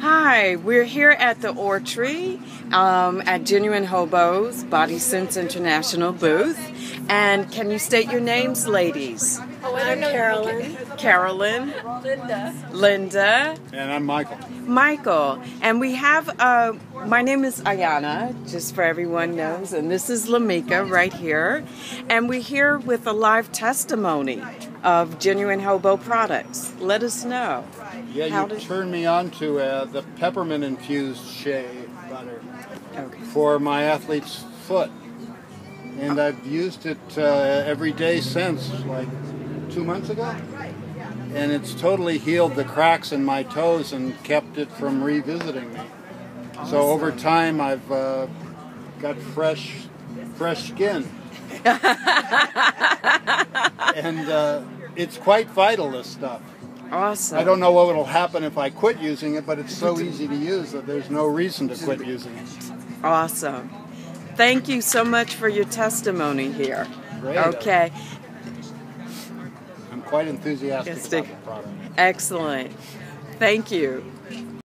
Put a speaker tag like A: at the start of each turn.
A: Hi, we're here at the Ortree um, at Genuine Hobos Body Sense International booth. And can you state your names, ladies?
B: Oh, I'm Carolyn.
A: Carolyn,
B: Linda.
A: Linda,
C: And I'm Michael.
A: Michael. And we have, uh, my name is Ayana, just for everyone knows, and this is Lamika right here. And we're here with a live testimony of Genuine Hobo products. Let us know.
C: Yeah,
A: How
C: you
A: did-
C: turned me on to uh, the peppermint infused shea butter
A: Okay.
C: for my athlete's foot. And I've used it uh, every day since, like two months ago. And it's totally healed the cracks in my toes and kept it from revisiting me. So over time, I've uh, got fresh, fresh skin. and uh, it's quite vital, this stuff.
A: Awesome.
C: I don't know what will happen if I quit using it, but it's so easy to use that there's no reason to quit using it.
A: Awesome. Thank you so much for your testimony here.
C: Great.
A: Okay,
C: I'm quite enthusiastic about the product.
A: excellent. Thank you.